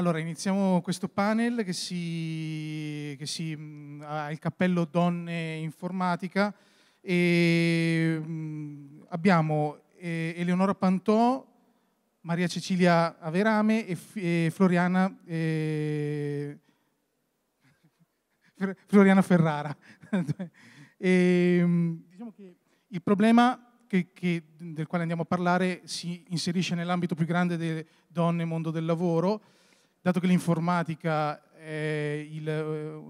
Allora, iniziamo questo panel che, si, che si, mh, ha il cappello Donne Informatica e mh, abbiamo eh, Eleonora Pantò, Maria Cecilia Averame e, e Floriana, eh, Floriana Ferrara. e, diciamo che il problema che, che, del quale andiamo a parlare si inserisce nell'ambito più grande delle donne e mondo del lavoro, dato che l'informatica è il,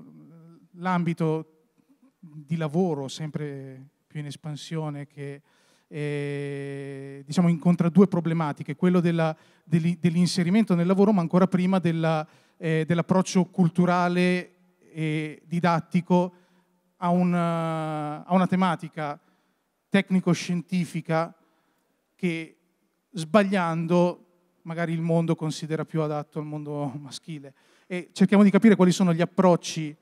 l'ambito di lavoro sempre più in espansione che eh, diciamo, incontra due problematiche, quello della, dell'inserimento nel lavoro, ma ancora prima della, eh, dell'approccio culturale e didattico a una, a una tematica tecnico-scientifica che sbagliando magari il mondo considera più adatto al mondo maschile. E cerchiamo di capire quali sono gli approcci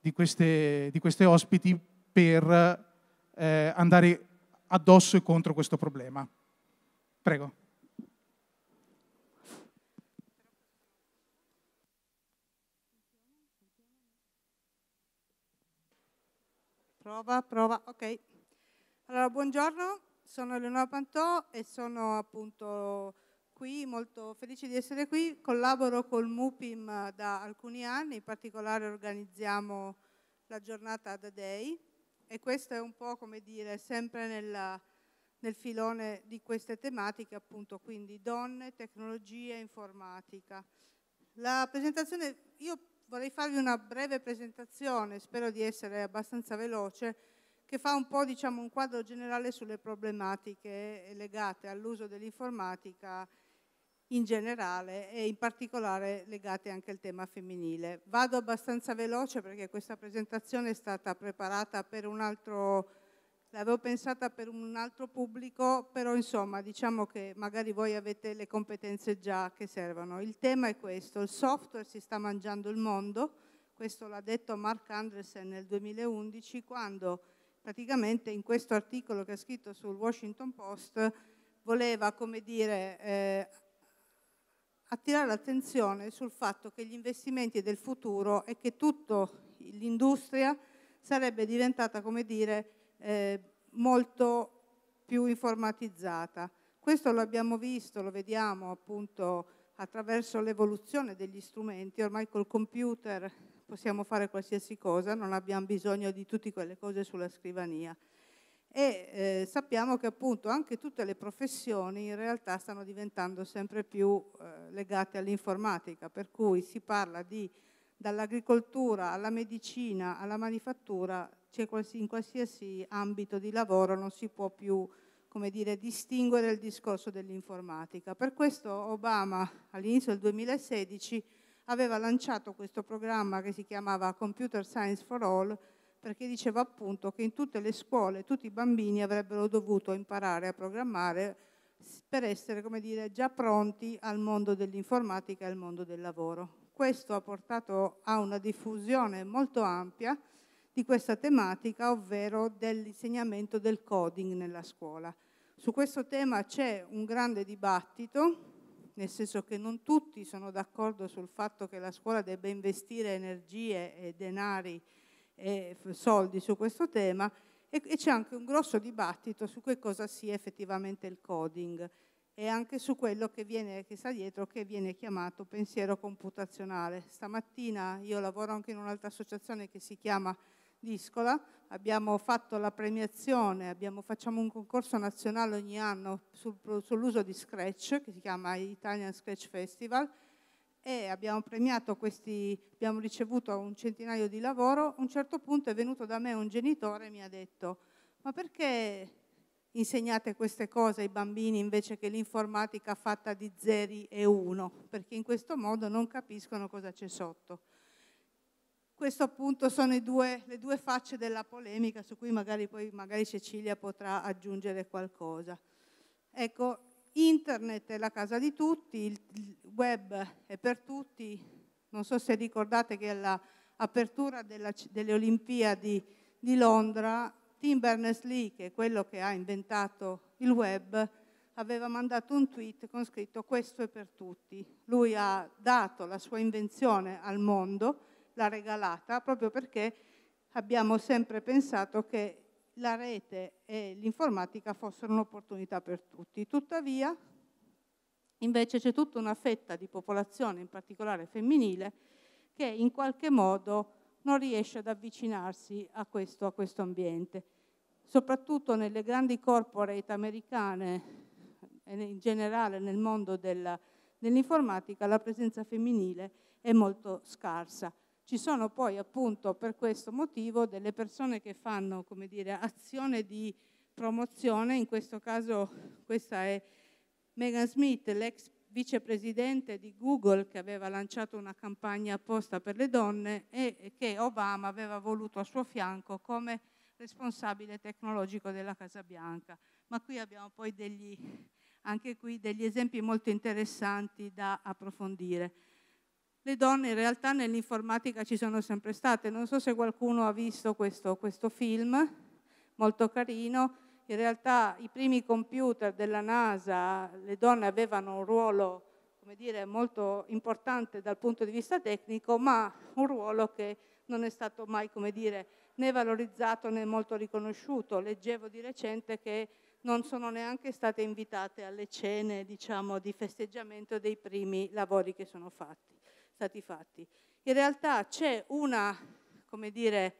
di queste, di queste ospiti per eh, andare addosso e contro questo problema. Prego. Prova, prova, ok. Allora, buongiorno, sono Eleonora Pantò e sono appunto qui, molto felice di essere qui. Collaboro col MUPIM da alcuni anni, in particolare organizziamo la giornata The Day e questo è un po' come dire sempre nella, nel filone di queste tematiche, appunto, quindi donne, tecnologia e informatica. La presentazione, io vorrei farvi una breve presentazione, spero di essere abbastanza veloce, che fa un po' diciamo, un quadro generale sulle problematiche legate all'uso dell'informatica in generale e in particolare legate anche al tema femminile. Vado abbastanza veloce perché questa presentazione è stata preparata per un altro, l'avevo pensata per un altro pubblico, però insomma diciamo che magari voi avete le competenze già che servono. Il tema è questo, il software si sta mangiando il mondo, questo l'ha detto Mark Andresen nel 2011 quando praticamente in questo articolo che ha scritto sul Washington Post voleva, come dire, eh, attirare l'attenzione sul fatto che gli investimenti del futuro e che tutta l'industria sarebbe diventata, come dire, eh, molto più informatizzata. Questo lo abbiamo visto, lo vediamo appunto attraverso l'evoluzione degli strumenti, ormai col computer possiamo fare qualsiasi cosa, non abbiamo bisogno di tutte quelle cose sulla scrivania e eh, sappiamo che appunto anche tutte le professioni in realtà stanno diventando sempre più eh, legate all'informatica, per cui si parla di dall'agricoltura alla medicina alla manifattura, in qualsiasi ambito di lavoro non si può più come dire, distinguere il discorso dell'informatica. Per questo Obama all'inizio del 2016 aveva lanciato questo programma che si chiamava Computer Science for All, perché diceva appunto che in tutte le scuole tutti i bambini avrebbero dovuto imparare a programmare per essere, come dire, già pronti al mondo dell'informatica e al mondo del lavoro. Questo ha portato a una diffusione molto ampia di questa tematica, ovvero dell'insegnamento del coding nella scuola. Su questo tema c'è un grande dibattito, nel senso che non tutti sono d'accordo sul fatto che la scuola debba investire energie e denari e soldi su questo tema e, e c'è anche un grosso dibattito su che cosa sia effettivamente il coding e anche su quello che, viene, che sta dietro, che viene chiamato pensiero computazionale. Stamattina io lavoro anche in un'altra associazione che si chiama Discola, abbiamo fatto la premiazione, abbiamo, facciamo un concorso nazionale ogni anno sul, sull'uso di Scratch, che si chiama Italian Scratch Festival, e abbiamo premiato questi, abbiamo ricevuto un centinaio di lavoro, a un certo punto è venuto da me un genitore e mi ha detto ma perché insegnate queste cose ai bambini invece che l'informatica fatta di zeri e uno? Perché in questo modo non capiscono cosa c'è sotto. Questo appunto sono due, le due facce della polemica su cui magari poi magari Cecilia potrà aggiungere qualcosa. Ecco, Internet è la casa di tutti, il web è per tutti. Non so se ricordate che all'apertura delle Olimpiadi di Londra, Tim Berners-Lee, che è quello che ha inventato il web, aveva mandato un tweet con scritto questo è per tutti. Lui ha dato la sua invenzione al mondo, l'ha regalata proprio perché abbiamo sempre pensato che la rete e l'informatica fossero un'opportunità per tutti. Tuttavia, invece c'è tutta una fetta di popolazione, in particolare femminile, che in qualche modo non riesce ad avvicinarsi a questo, a questo ambiente. Soprattutto nelle grandi corporate americane e in generale nel mondo della, dell'informatica la presenza femminile è molto scarsa. Ci sono poi appunto per questo motivo delle persone che fanno come dire, azione di promozione, in questo caso questa è Megan Smith, l'ex vicepresidente di Google che aveva lanciato una campagna apposta per le donne e che Obama aveva voluto a suo fianco come responsabile tecnologico della Casa Bianca. Ma qui abbiamo poi degli, anche qui degli esempi molto interessanti da approfondire. Le donne in realtà nell'informatica ci sono sempre state, non so se qualcuno ha visto questo, questo film, molto carino, in realtà i primi computer della NASA, le donne avevano un ruolo dire, molto importante dal punto di vista tecnico, ma un ruolo che non è stato mai dire, né valorizzato né molto riconosciuto. Leggevo di recente che non sono neanche state invitate alle cene diciamo, di festeggiamento dei primi lavori che sono fatti, stati fatti. In realtà c'è una, dire,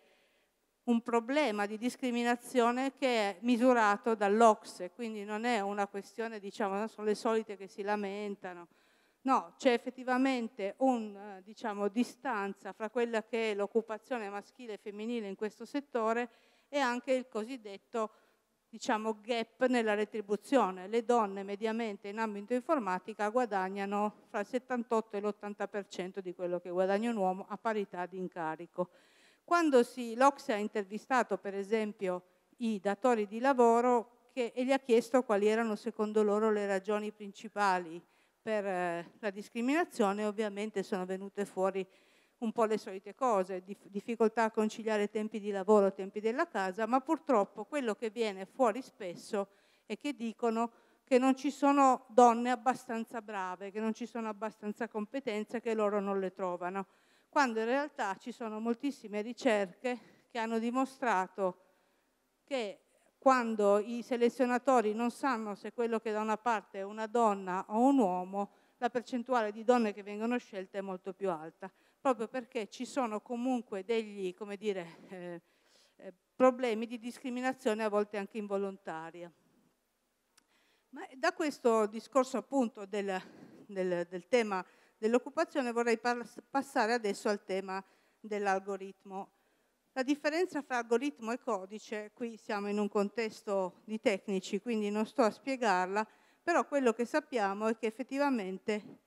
un problema di discriminazione che è misurato dall'Ocse, quindi non è una questione, diciamo, sono le solite che si lamentano. No, c'è effettivamente una diciamo, distanza fra quella che è l'occupazione maschile e femminile in questo settore e anche il cosiddetto diciamo, gap nella retribuzione. Le donne mediamente in ambito informatica guadagnano fra il 78 e l'80% di quello che guadagna un uomo a parità di incarico. Quando l'Ocse ha intervistato per esempio i datori di lavoro che, e gli ha chiesto quali erano secondo loro le ragioni principali per eh, la discriminazione, ovviamente sono venute fuori un po' le solite cose, difficoltà a conciliare tempi di lavoro e tempi della casa, ma purtroppo quello che viene fuori spesso è che dicono che non ci sono donne abbastanza brave, che non ci sono abbastanza competenze, che loro non le trovano, quando in realtà ci sono moltissime ricerche che hanno dimostrato che quando i selezionatori non sanno se quello che da una parte è una donna o un uomo, la percentuale di donne che vengono scelte è molto più alta proprio perché ci sono comunque degli dire, eh, eh, problemi di discriminazione a volte anche involontaria. Ma da questo discorso appunto del, del, del tema dell'occupazione vorrei passare adesso al tema dell'algoritmo. La differenza fra algoritmo e codice, qui siamo in un contesto di tecnici, quindi non sto a spiegarla, però quello che sappiamo è che effettivamente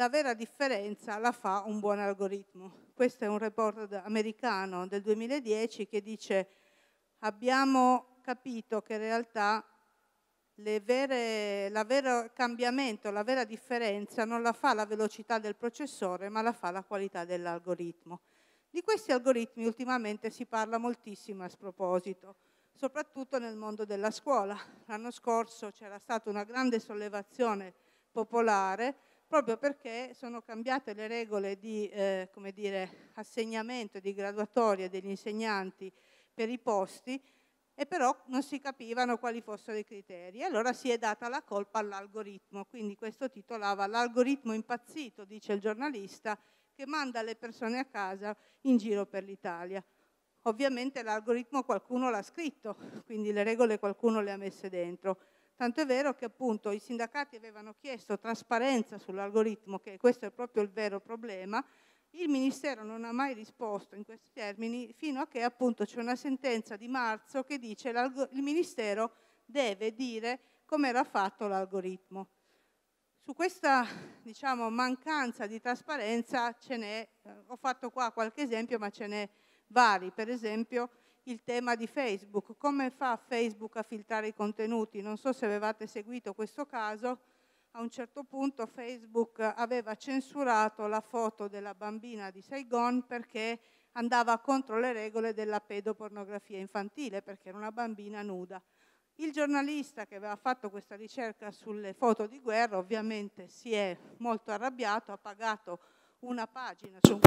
la vera differenza la fa un buon algoritmo. Questo è un report americano del 2010 che dice abbiamo capito che in realtà la vera cambiamento, la vera differenza non la fa la velocità del processore, ma la fa la qualità dell'algoritmo. Di questi algoritmi ultimamente si parla moltissimo a sproposito, soprattutto nel mondo della scuola. L'anno scorso c'era stata una grande sollevazione popolare proprio perché sono cambiate le regole di eh, dire, assegnamento di graduatoria degli insegnanti per i posti e però non si capivano quali fossero i criteri. Allora si è data la colpa all'algoritmo, quindi questo titolava L'algoritmo impazzito, dice il giornalista, che manda le persone a casa in giro per l'Italia. Ovviamente l'algoritmo qualcuno l'ha scritto, quindi le regole qualcuno le ha messe dentro. Tanto è vero che appunto i sindacati avevano chiesto trasparenza sull'algoritmo, che questo è proprio il vero problema, il Ministero non ha mai risposto in questi termini fino a che appunto c'è una sentenza di marzo che dice che il Ministero deve dire come era fatto l'algoritmo. Su questa diciamo, mancanza di trasparenza ce n'è, eh, ho fatto qua qualche esempio ma ce n'è vari, per esempio il tema di Facebook. Come fa Facebook a filtrare i contenuti? Non so se avevate seguito questo caso. A un certo punto Facebook aveva censurato la foto della bambina di Saigon perché andava contro le regole della pedopornografia infantile, perché era una bambina nuda. Il giornalista che aveva fatto questa ricerca sulle foto di guerra ovviamente si è molto arrabbiato, ha pagato una pagina su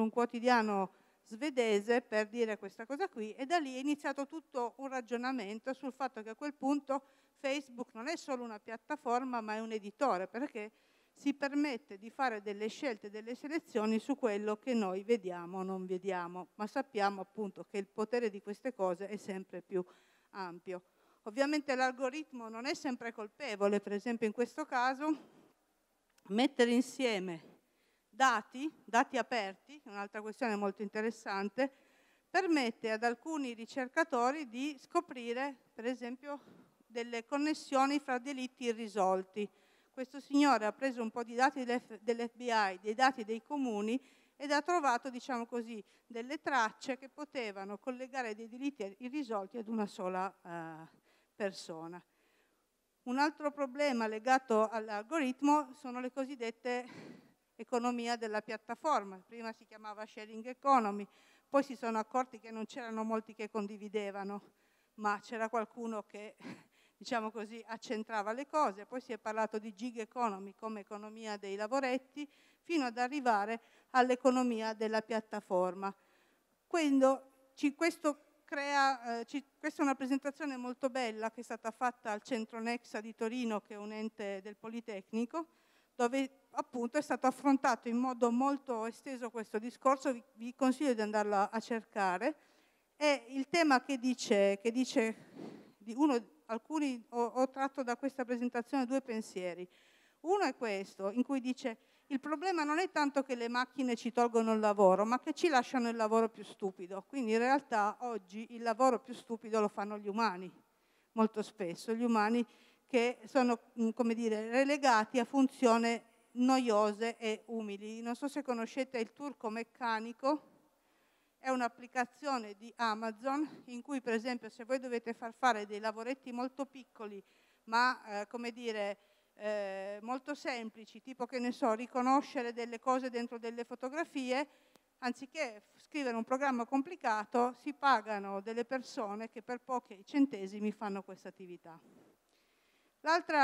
un, quotidiano svedese per dire questa cosa qui e da lì è iniziato tutto un ragionamento sul fatto che a quel punto Facebook non è solo una piattaforma ma è un editore perché si permette di fare delle scelte, delle selezioni su quello che noi vediamo o non vediamo, ma sappiamo appunto che il potere di queste cose è sempre più ampio. Ovviamente l'algoritmo non è sempre colpevole, per esempio in questo caso mettere insieme dati, dati aperti, un'altra questione molto interessante, permette ad alcuni ricercatori di scoprire, per esempio, delle connessioni fra delitti irrisolti questo signore ha preso un po' di dati dell'FBI, dei dati dei comuni ed ha trovato, diciamo così, delle tracce che potevano collegare dei delitti irrisolti ad una sola uh, persona. Un altro problema legato all'algoritmo sono le cosiddette economia della piattaforma. Prima si chiamava sharing economy, poi si sono accorti che non c'erano molti che condividevano, ma c'era qualcuno che diciamo così, accentrava le cose, poi si è parlato di gig economy come economia dei lavoretti, fino ad arrivare all'economia della piattaforma. Quindi, questo crea, eh, ci, questa è una presentazione molto bella che è stata fatta al Centro Nexa di Torino, che è un ente del Politecnico, dove appunto è stato affrontato in modo molto esteso questo discorso, vi, consiglio di andarlo a cercare, e il tema che dice, che dice uno alcuni, ho, ho tratto da questa presentazione due pensieri. Uno è questo, in cui dice il problema non è tanto che le macchine ci tolgono il lavoro, ma che ci lasciano il lavoro più stupido. Quindi in realtà oggi il lavoro più stupido lo fanno gli umani, molto spesso, gli umani che sono, mm, come dire, relegati a funzioni noiose e umili. Non so se conoscete il turco meccanico, è un'applicazione di Amazon in cui per esempio se voi dovete far fare dei lavoretti molto piccoli ma eh, come dire eh, molto semplici, tipo che ne so, riconoscere delle cose dentro delle fotografie, anziché scrivere un programma complicato, si pagano delle persone che per pochi centesimi fanno questa attività. L'altro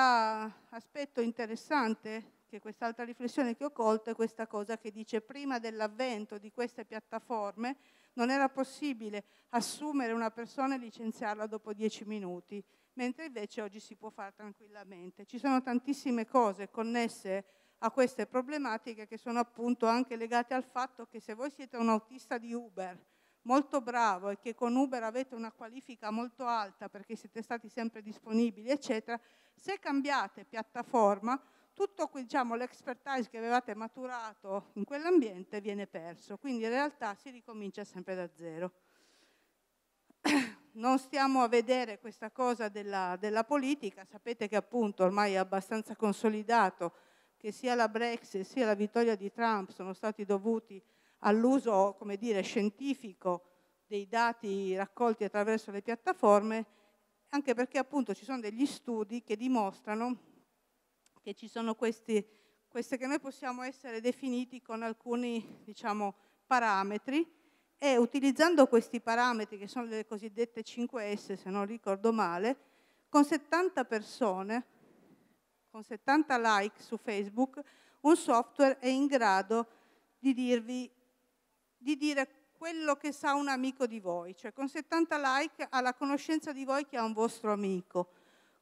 aspetto interessante che quest'altra riflessione che ho colto è questa cosa che dice prima dell'avvento di queste piattaforme non era possibile assumere una persona e licenziarla dopo dieci minuti, mentre invece oggi si può fare tranquillamente. Ci sono tantissime cose connesse a queste problematiche che sono appunto anche legate al fatto che se voi siete un autista di Uber molto bravo e che con Uber avete una qualifica molto alta perché siete stati sempre disponibili, eccetera, se cambiate piattaforma tutto diciamo, l'expertise che avevate maturato in quell'ambiente viene perso, quindi in realtà si ricomincia sempre da zero. Non stiamo a vedere questa cosa della, della politica, sapete che appunto ormai è abbastanza consolidato che sia la Brexit sia la vittoria di Trump sono stati dovuti all'uso, come dire, scientifico dei dati raccolti attraverso le piattaforme, anche perché appunto ci sono degli studi che dimostrano che ci sono questi, queste che noi possiamo essere definiti con alcuni diciamo, parametri e utilizzando questi parametri, che sono le cosiddette 5S se non ricordo male, con 70 persone, con 70 like su Facebook, un software è in grado di dirvi, di dire quello che sa un amico di voi, cioè con 70 like ha la conoscenza di voi che ha un vostro amico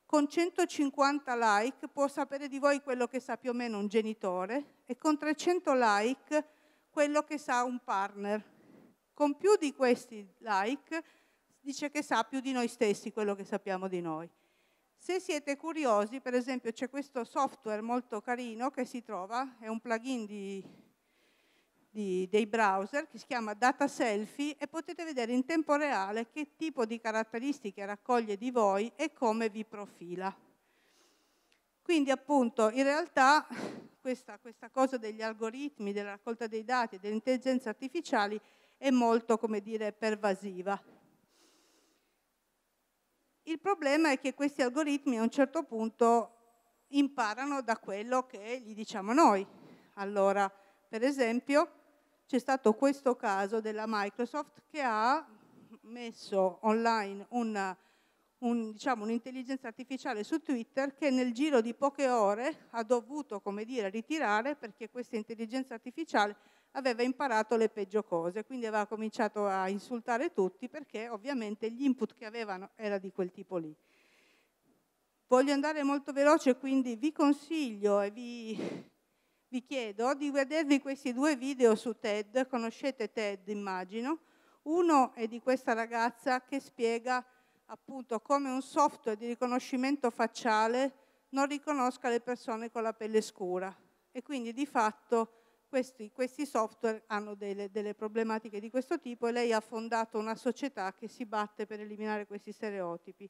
con 150 like può sapere di voi quello che sa più o meno un genitore e con 300 like quello che sa un partner. Con più di questi like dice che sa più di noi stessi quello che sappiamo di noi. Se siete curiosi, per esempio c'è questo software molto carino che si trova, è un plugin di di, dei browser che si chiama Data Selfie e potete vedere in tempo reale che tipo di caratteristiche raccoglie di voi e come vi profila. Quindi appunto in realtà questa, questa cosa degli algoritmi, della raccolta dei dati, delle intelligenze artificiali è molto, come dire, pervasiva. Il problema è che questi algoritmi a un certo punto imparano da quello che gli diciamo noi. Allora, per esempio, c'è stato questo caso della Microsoft che ha messo online un un, diciamo, un'intelligenza artificiale su Twitter che nel giro di poche ore ha dovuto, dire, ritirare perché questa intelligenza artificiale aveva imparato le peggio cose, quindi aveva cominciato a insultare tutti perché ovviamente gli input che avevano era di quel tipo lì. Voglio andare molto veloce, quindi vi consiglio e vi, vi chiedo di vedervi questi due video su TED, conoscete TED immagino, uno è di questa ragazza che spiega appunto come un software di riconoscimento facciale non riconosca le persone con la pelle scura e quindi di fatto questi, questi software hanno delle, delle, problematiche di questo tipo e lei ha fondato una società che si batte per eliminare questi stereotipi.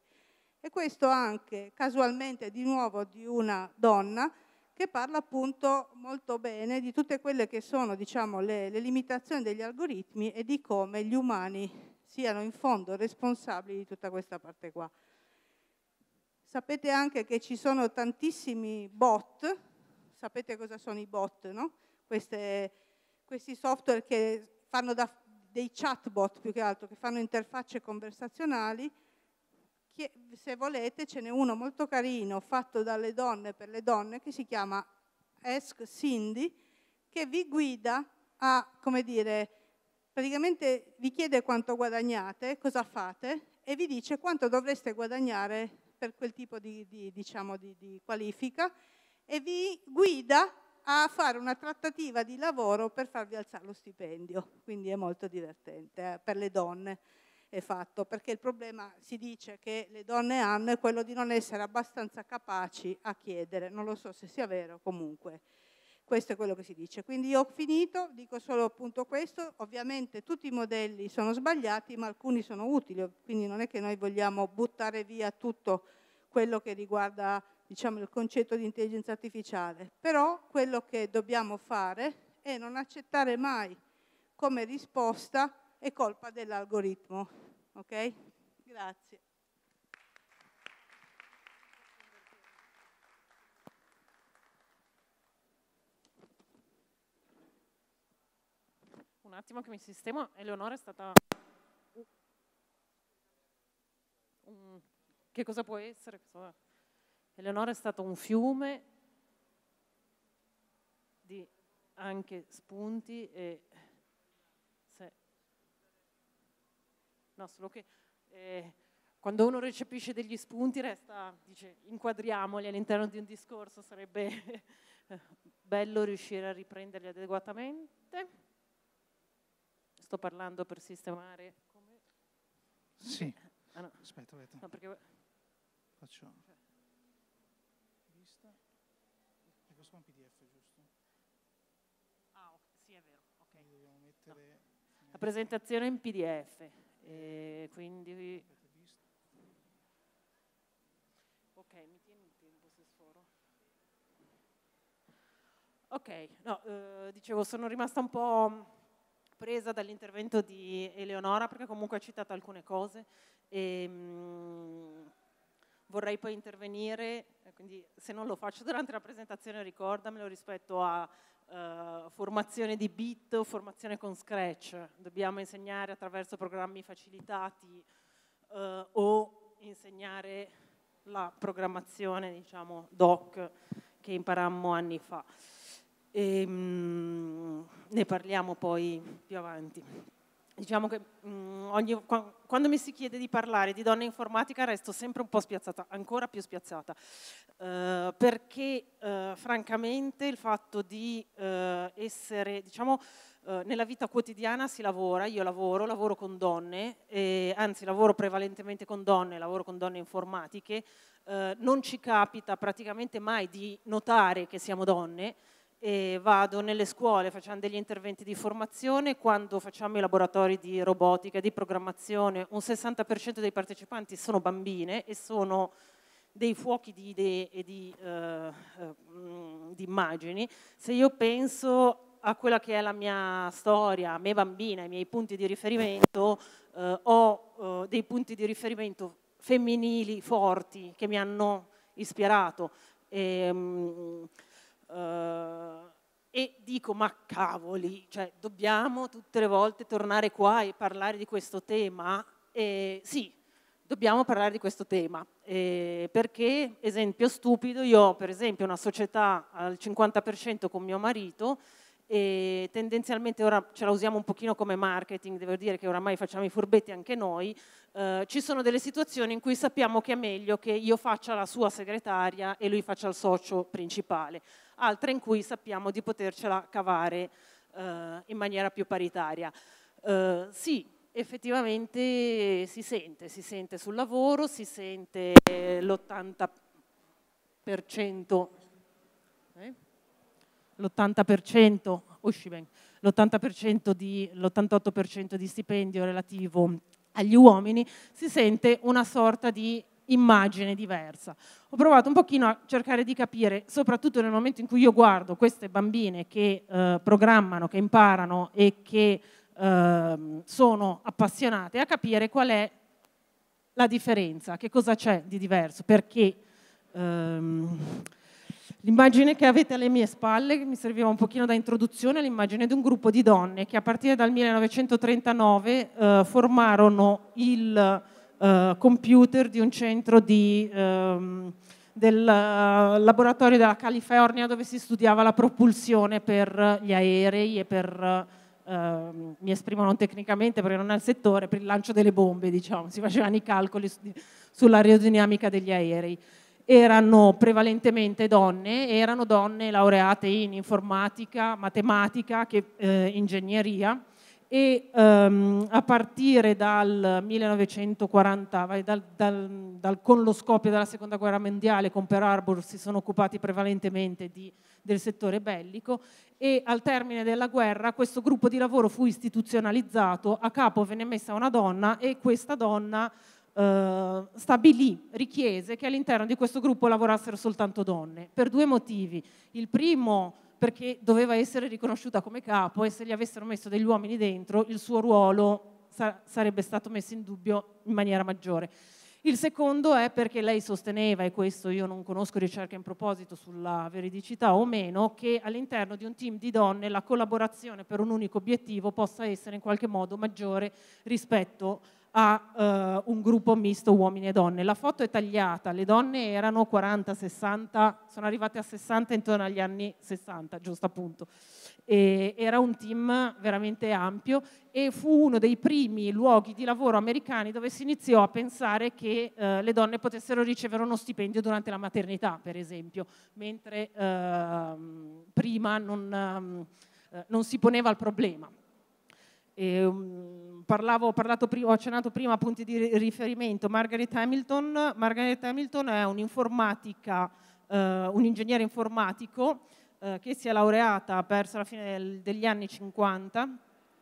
E questo anche casualmente di nuovo di una donna che parla appunto molto bene di tutte quelle che sono diciamo, le, le limitazioni degli algoritmi e di come gli umani siano in fondo responsabili di tutta questa parte qua. Sapete anche che ci sono tantissimi bot, sapete cosa sono i bot, no? Queste, questi software che fanno da, dei chatbot più che altro, che fanno interfacce conversazionali, se volete ce n'è uno molto carino fatto dalle donne per le donne che si chiama Ask Cindy, che vi guida a, come dire, praticamente vi chiede quanto guadagnate, cosa fate e vi dice quanto dovreste guadagnare per quel tipo di, di, diciamo, di, di qualifica e vi guida a fare una trattativa di lavoro per farvi alzare lo stipendio. Quindi è molto divertente eh, per le donne è fatto, perché il problema si dice che le donne hanno è quello di non essere abbastanza capaci a chiedere, non lo so se sia vero comunque. Questo è quello che si dice. Quindi io ho finito, dico solo appunto questo, ovviamente tutti i modelli sono sbagliati ma alcuni sono utili, quindi non è che noi vogliamo buttare via tutto quello che riguarda diciamo, il concetto di intelligenza artificiale, però quello che dobbiamo fare è non accettare mai come risposta è colpa dell'algoritmo. Ok? Grazie. Un attimo che mi sistemo. Eleonora è stata... Un... Che cosa può essere? Eleonora è stato un fiume di anche spunti e... Se... No, solo che... Eh, quando uno recepisce degli spunti resta, dice, inquadriamoli all'interno di un discorso, sarebbe bello riuscire a riprenderli adeguatamente. Sto parlando per sistemare come... Sì. Ah, no. Aspetta, aspetta. No, perché... Faccio... Vista. E questo è un pdf, giusto? Ah, sì, è vero. Ok. Dobbiamo mettere... No. La presentazione in pdf. E quindi... Ok, mi tieni il tempo se sforo. Ok, no, eh, dicevo, sono rimasta un po' presa dall'intervento di Eleonora perché comunque ha citato alcune cose e mh, mm, vorrei poi intervenire, quindi se non lo faccio durante la presentazione ricordamelo rispetto a uh, formazione di bit, formazione con Scratch, dobbiamo insegnare attraverso programmi facilitati uh, o insegnare la programmazione, diciamo, doc che imparammo anni fa. E, ehm, mh, ne parliamo poi più avanti. Diciamo che mh, ogni, quando mi si chiede di parlare di donna informatica resto sempre un po' spiazzata, ancora più spiazzata, uh, perché uh, francamente il fatto di uh, essere, diciamo, nella vita quotidiana si lavora, io lavoro, lavoro con donne, e, anzi lavoro prevalentemente con donne, lavoro con donne informatiche, non ci capita praticamente mai di notare che siamo donne, e vado nelle scuole, facciamo degli interventi di formazione, quando facciamo i laboratori di robotica di programmazione un 60% dei partecipanti sono bambine e sono dei fuochi di idee e di, uh, uh, di immagini. Se io penso a quella che è la mia storia, a me bambina, ai miei punti di riferimento, uh, ho dei punti di riferimento femminili forti che mi hanno ispirato. E, um, Uh, e dico, ma cavoli, cioè, dobbiamo tutte le volte tornare qua e parlare di questo tema? E sì, dobbiamo parlare di questo tema, eh, perché, esempio stupido, io ho per esempio una società al 50% con mio marito e tendenzialmente ora ce la usiamo un pochino come marketing, devo dire che oramai facciamo i furbetti anche noi, eh, ci sono delle situazioni in cui sappiamo che è meglio che io faccia la sua segretaria e lui faccia il socio principale, altre in cui sappiamo di potercela cavare eh, in maniera più paritaria. Eh, sì, effettivamente si sente, si sente sul lavoro, si sente l'80%, eh? l'80%, l'80% di, l'88% di stipendio relativo agli uomini, si sente una sorta di immagine diversa. Ho provato un pochino a cercare di capire, soprattutto nel momento in cui io guardo queste bambine che eh, programmano, che imparano e che Ehm, sono appassionate, a capire qual è la differenza, che cosa c'è di diverso, perché ehm, l'immagine che avete alle mie spalle, mi serviva un pochino da introduzione, è l'immagine di un gruppo di donne che a partire dal 1939 eh, formarono il eh, computer di un centro di, ehm, del uh, laboratorio della California dove si studiava la propulsione per gli aerei e per Uh, mi esprimo non tecnicamente perché non è il settore, per il lancio delle bombe, diciamo, si facevano i calcoli su, sull'aerodinamica degli aerei. Erano prevalentemente donne, erano donne laureate in informatica, matematica, che, eh, ingegneria e um, a partire dal 1940, dal, dal, dal, con lo scoppio della seconda guerra mondiale, con Pearl Harbor si sono occupati prevalentemente di, del settore bellico e al termine della guerra questo gruppo di lavoro fu istituzionalizzato, a capo venne messa una donna e questa donna eh, stabilì, richiese che all'interno di questo gruppo lavorassero soltanto donne, per due motivi. Il primo perché doveva essere riconosciuta come capo e se gli avessero messo degli uomini dentro il suo ruolo sarebbe stato messo in dubbio in maniera maggiore. Il secondo è perché lei sosteneva, e questo io non conosco ricerche in proposito sulla veridicità o meno, che all'interno di un team di donne la collaborazione per un unico obiettivo possa essere in qualche modo maggiore rispetto a uh, un gruppo misto uomini e donne. La foto è tagliata, le donne erano 40-60, sono arrivate a 60 intorno agli anni 60, giusto appunto. E era un team veramente ampio e fu uno dei primi luoghi di lavoro americani dove si iniziò a pensare che uh, le donne potessero ricevere uno stipendio durante la maternità, per esempio, mentre uh, prima non, um, non si poneva il problema. E, um, parlavo, ho, parlato prima, ho accennato prima a punti di riferimento. Margaret Hamilton, Margaret Hamilton è un'informatica, uh, un ingegnere informatico uh, che si è laureata verso la fine degli anni 50.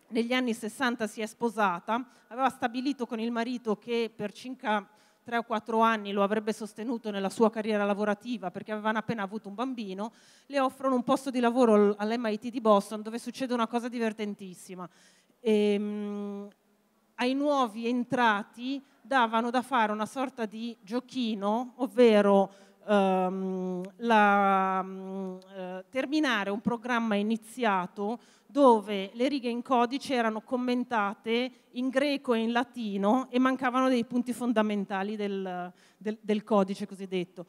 Negli anni 60 si è sposata, aveva stabilito con il marito che per circa 3 o 4 anni lo avrebbe sostenuto nella sua carriera lavorativa perché avevano appena avuto un bambino, le offrono un posto di lavoro all'MIT di Boston dove succede una cosa divertentissima ehm, ai nuovi entrati davano da fare una sorta di giochino, ovvero ehm, la, eh, terminare un programma iniziato dove le righe in codice erano commentate in greco e in latino e mancavano dei punti fondamentali del, del, del codice cosiddetto.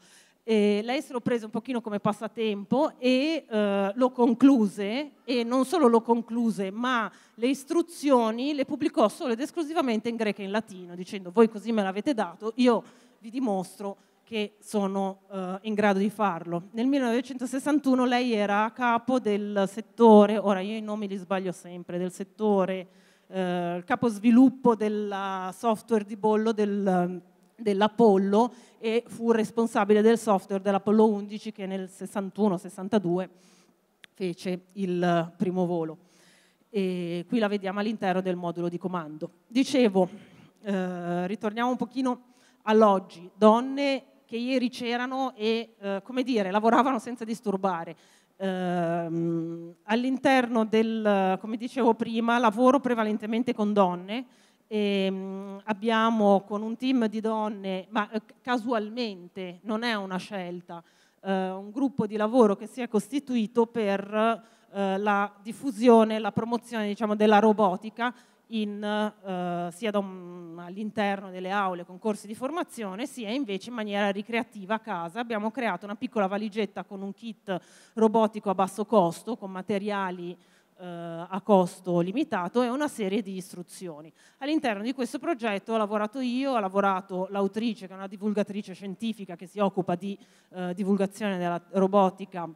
E lei se lo prese un pochino come passatempo e eh, lo concluse e non solo lo concluse ma le istruzioni le pubblicò solo ed esclusivamente in greco e in latino dicendo voi così me l'avete dato, io vi dimostro che sono eh, in grado di farlo. Nel 1961 lei era a capo del settore, ora io i nomi li sbaglio sempre, del settore, eh, capo sviluppo del software di bollo del dell'Apollo e fu responsabile del software dell'Apollo 11 che nel 61-62 fece il primo volo. E qui la vediamo all'interno del modulo di comando. Dicevo, eh, ritorniamo un pochino all'oggi, donne che ieri c'erano e, eh, come dire, lavoravano senza disturbare. Eh, all'interno del, come dicevo prima, lavoro prevalentemente con donne, e, um, abbiamo con un team di donne, ma eh, casualmente non è una scelta, eh, un gruppo di lavoro che si è costituito per eh, la diffusione, la promozione diciamo, della robotica in, eh, sia all'interno delle aule con corsi di formazione, sia invece in maniera ricreativa a casa. Abbiamo creato una piccola valigetta con un kit robotico a basso costo, con materiali a costo limitato e una serie di istruzioni. All'interno di questo progetto ho lavorato io, ha lavorato l'autrice che è una divulgatrice scientifica che si occupa di eh, divulgazione della robotica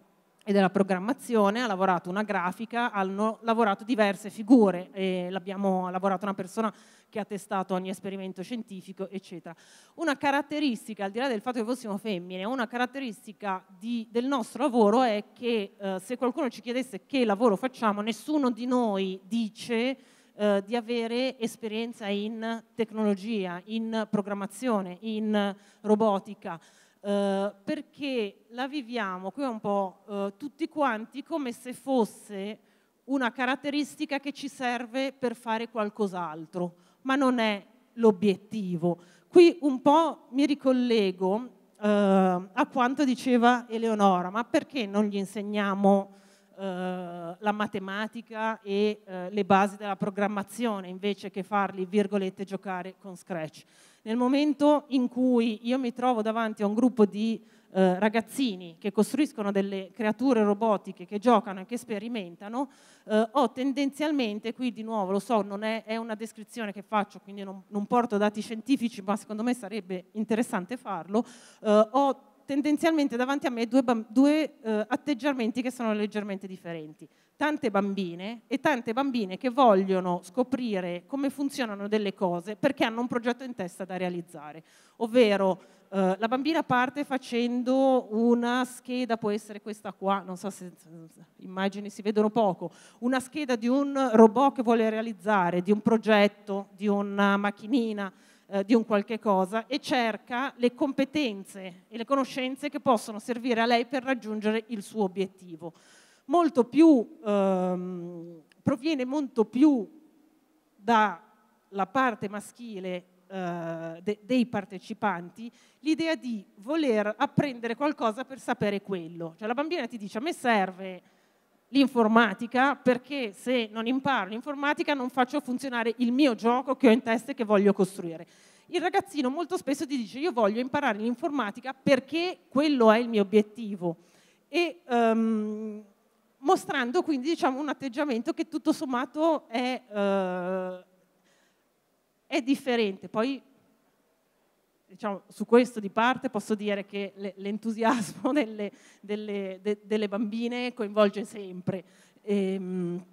e della programmazione, ha lavorato una grafica, hanno lavorato diverse figure e l'abbiamo lavorato una persona che ha testato ogni esperimento scientifico, eccetera. Una caratteristica, al di là del fatto che fossimo femmine, una caratteristica di, del nostro lavoro è che eh, se qualcuno ci chiedesse che lavoro facciamo, nessuno di noi dice eh, di avere esperienza in tecnologia, in programmazione, in robotica. Uh, perché la viviamo qui un po' uh, tutti quanti come se fosse una caratteristica che ci serve per fare qualcos'altro, ma non è l'obiettivo. Qui un po' mi ricollego uh, a quanto diceva Eleonora, ma perché non gli insegniamo la matematica e le basi della programmazione invece che farli, virgolette, giocare con Scratch? Nel momento in cui io mi trovo davanti a un gruppo di eh, ragazzini che costruiscono delle creature robotiche, che giocano e che sperimentano, eh, ho tendenzialmente, qui di nuovo lo so, non è, è una descrizione che faccio, quindi non, non, porto dati scientifici, ma secondo me sarebbe interessante farlo, eh, ho tendenzialmente davanti a me due, due eh, atteggiamenti che sono leggermente differenti. Tante bambine e tante bambine che vogliono scoprire come funzionano delle cose perché hanno un progetto in testa da realizzare, ovvero eh, la bambina parte facendo una scheda, può essere questa qua, non so se immagini si vedono poco, una scheda di un robot che vuole realizzare, di un progetto, di una macchinina, eh, di un qualche cosa e cerca le competenze e le conoscenze che possono servire a lei per raggiungere il suo obiettivo. Molto più, ehm, proviene molto più dalla parte maschile eh, de, dei partecipanti l'idea di voler apprendere qualcosa per sapere quello. Cioè la bambina ti dice a me serve l'informatica perché se non imparo l'informatica non faccio funzionare il mio gioco che ho in testa e che voglio costruire. Il ragazzino molto spesso ti dice io voglio imparare l'informatica perché quello è il mio obiettivo e um, mostrando quindi diciamo, un atteggiamento che tutto sommato è, uh, è differente. Poi diciamo, su questo di parte posso dire che l'entusiasmo delle, delle, de, delle bambine coinvolge sempre. E, um,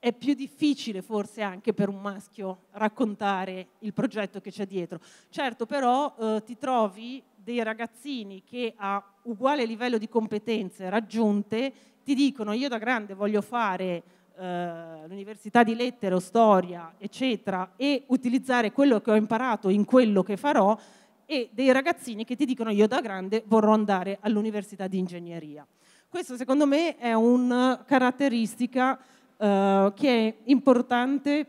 è più difficile forse anche per un maschio raccontare il progetto che c'è dietro. Certo però eh, ti trovi dei ragazzini che a uguale livello di competenze raggiunte ti dicono io da grande voglio fare eh, l'università di lettere o storia, eccetera, e utilizzare quello che ho imparato in quello che farò, e dei ragazzini che ti dicono io da grande vorrò andare all'università di ingegneria. Questo secondo me è una caratteristica eh, che è importante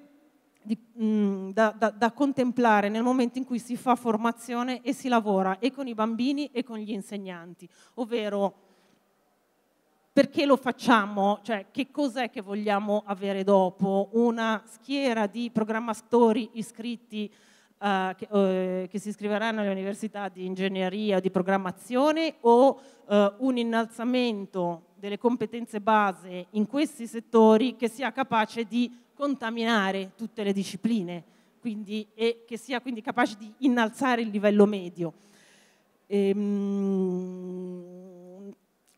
di, mh, mm, da, da, da, contemplare nel momento in cui si fa formazione e si lavora e con i bambini e con gli insegnanti, ovvero perché lo facciamo? Cioè, che cos'è che vogliamo avere dopo? Una schiera di programmatori iscritti uh, che, uh, che, si iscriveranno alle università di ingegneria o di programmazione o uh, un innalzamento delle competenze base in questi settori che sia capace di contaminare tutte le discipline quindi, e che sia quindi capace di innalzare il livello medio. Ehm,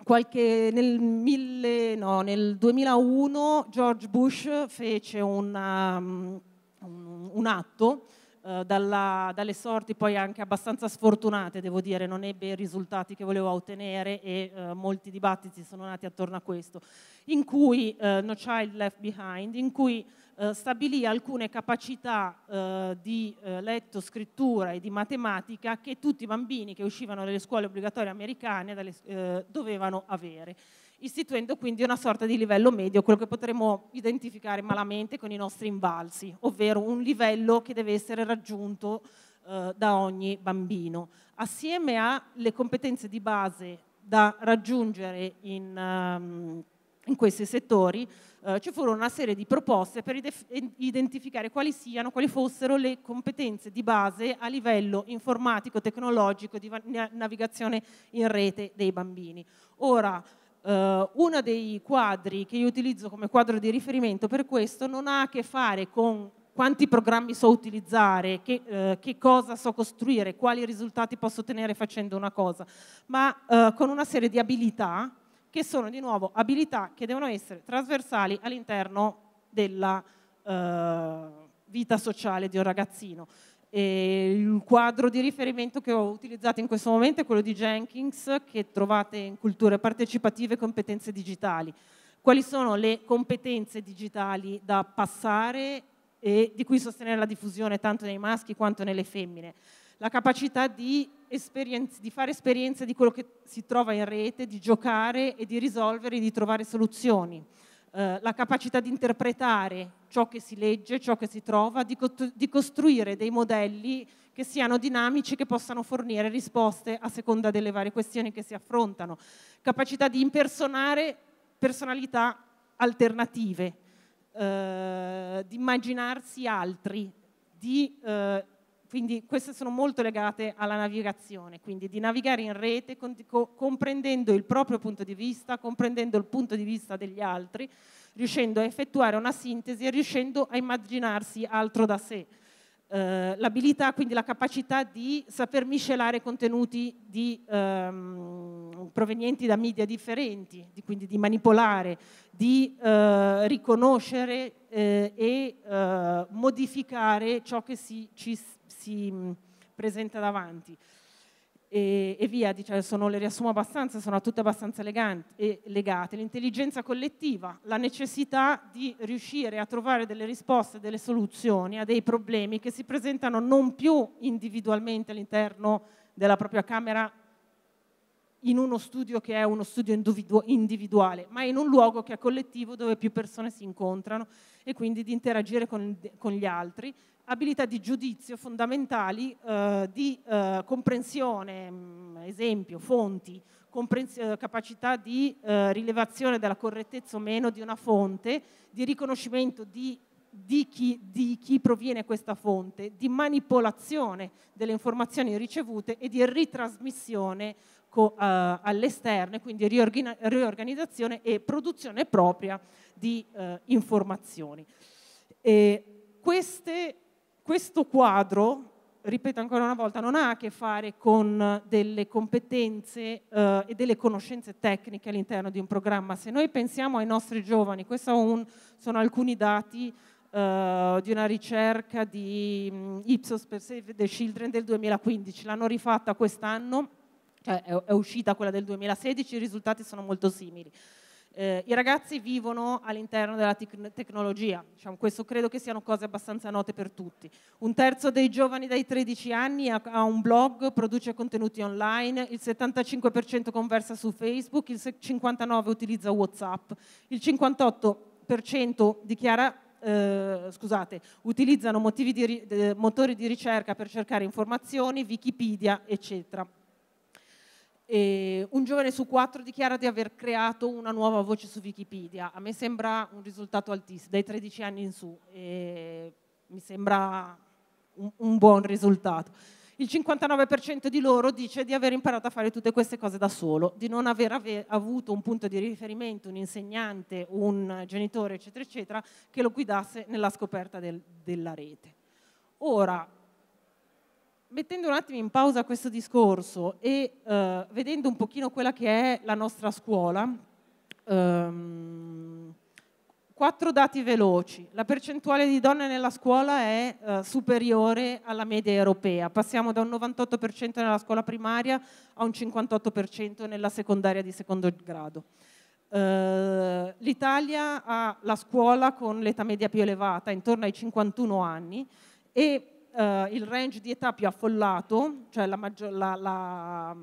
Qualche, nel, mille, no, nel, 2001 George Bush fece una, un, un, atto uh, dalla, dalle sorti poi anche abbastanza sfortunate, devo dire, non ebbe i risultati che voleva ottenere e uh, molti dibattiti sono nati attorno a questo, in cui uh, No Child Left Behind, in cui eh, stabilì alcune capacità eh, di eh, letto, scrittura e di matematica che tutti i bambini che uscivano dalle scuole obbligatorie americane dalle, eh, dovevano avere, istituendo quindi una sorta di livello medio, quello che potremmo identificare malamente con i nostri invalsi, ovvero un livello che deve essere raggiunto eh, da ogni bambino, assieme alle competenze di base da raggiungere in... Um, in questi settori, eh, ci furono una serie di proposte per identificare quali siano, quali fossero le competenze di base a livello informatico, tecnologico, di navigazione in rete dei bambini. Ora, eh, uno dei quadri che io utilizzo come quadro di riferimento per questo non ha a che fare con quanti programmi so utilizzare, che, eh, che, cosa so costruire, quali risultati posso ottenere facendo una cosa, ma eh, con una serie di abilità che sono di nuovo abilità che devono essere trasversali all'interno della eh, vita sociale di un ragazzino. E il quadro di riferimento che ho utilizzato in questo momento è quello di Jenkins, che trovate in culture partecipative e competenze digitali. Quali sono le competenze digitali da passare e di cui sostenere la diffusione tanto nei maschi quanto nelle femmine? La capacità di, di fare esperienze di quello che si trova in rete, di giocare e di risolvere e di trovare soluzioni eh, la capacità di interpretare ciò che si legge, ciò che si trova, di, co- di costruire dei modelli che siano dinamici, che possano fornire risposte a seconda delle varie questioni che si affrontano, capacità di impersonare personalità alternative, eh, di immaginarsi altri, di eh, quindi queste sono molto legate alla navigazione, quindi di navigare in rete comprendendo il proprio punto di vista, comprendendo il punto di vista degli altri, riuscendo a effettuare una sintesi e riuscendo a immaginarsi altro da sé. Uh, l'abilità, quindi la capacità di saper miscelare contenuti di, um, provenienti da media differenti, di, quindi di manipolare, di uh, riconoscere uh, e modificare ciò che si, ci, si presenta davanti. E, e via, diciamo, sono, le riassumo abbastanza, sono tutte abbastanza leganti, legate. L'intelligenza collettiva, la necessità di riuscire a trovare delle risposte, delle soluzioni a dei problemi che si presentano non più individualmente all'interno della propria camera in uno studio che è uno studio individuale, ma in un luogo che è collettivo dove più persone si incontrano e quindi di interagire con, con gli altri abilità di giudizio fondamentali, eh, di eh, comprensione, mm, esempio, fonti, eh, capacità di eh, rilevazione della correttezza o meno di una fonte, di riconoscimento di, di, chi, di chi proviene questa fonte, di manipolazione delle informazioni ricevute e di ritrasmissione co, uh, all'esterno, quindi riorganizzazione e produzione propria di uh, informazioni. E queste questo quadro, ripeto ancora una volta, non ha a che fare con delle competenze eh, e delle conoscenze tecniche all'interno di un programma. Se noi pensiamo ai nostri giovani, questi sono alcuni dati Uh, di una ricerca di um, Ipsos per Save the Children del 2015, l'hanno rifatta quest'anno, cioè è, è uscita quella del 2016, i risultati sono molto simili. Eh, I ragazzi vivono all'interno della tec- tecnologia, diciamo, questo credo che siano cose abbastanza note per tutti. Un terzo dei giovani dai 13 anni ha, ha un blog, produce contenuti online, il 75% conversa su Facebook, il 59% utilizza WhatsApp, il 58% dichiara eh, scusate, utilizzano di, motori di ricerca per cercare informazioni, Wikipedia, eccetera. E un giovane su quattro dichiara di aver creato una nuova voce su Wikipedia. A me sembra un risultato altissimo, dai 13 anni in su. Mi sembra un, un buon risultato. Il 59% di loro dice di aver imparato a fare tutte queste cose da solo, di non aver ave- avuto un punto di riferimento, un insegnante, un genitore, eccetera, eccetera, che lo guidasse nella scoperta del, della rete. Ora, mettendo un attimo in pausa questo discorso e uh, vedendo un pochino quella che è la nostra scuola, um, quattro dati veloci. La percentuale di donne nella scuola è uh, superiore alla media europea. Passiamo da un 98% nella scuola primaria a un 58% nella secondaria di secondo grado. Uh, L'Italia ha la scuola con l'età media più elevata, intorno ai 51 anni, e eh, il range di età più affollato, cioè la, maggior, la, la